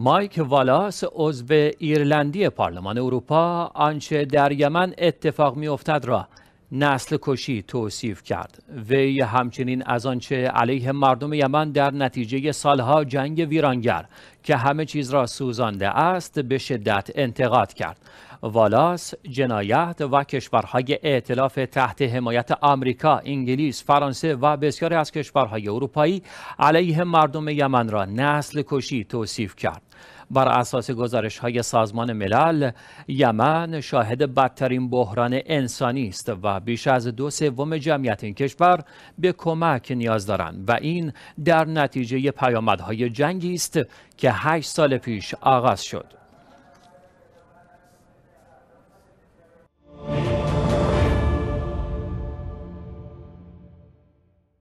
مایک والاس عضو ایرلندی پارلمان اروپا آنچه در یمن اتفاق میافتد را نسل کشی توصیف کرد وی همچنین از آنچه علیه مردم یمن در نتیجه سالها جنگ ویرانگر که همه چیز را سوزانده است به شدت انتقاد کرد والاس جنایت و کشورهای ائتلاف تحت حمایت آمریکا، انگلیس، فرانسه و بسیاری از کشورهای اروپایی علیه مردم یمن را نسل کشی توصیف کرد. بر اساس گزارش های سازمان ملل یمن شاهد بدترین بحران انسانی است و بیش از دو سوم جمعیت این کشور به کمک نیاز دارند و این در نتیجه پیامدهای جنگی است که هشت سال پیش آغاز شد.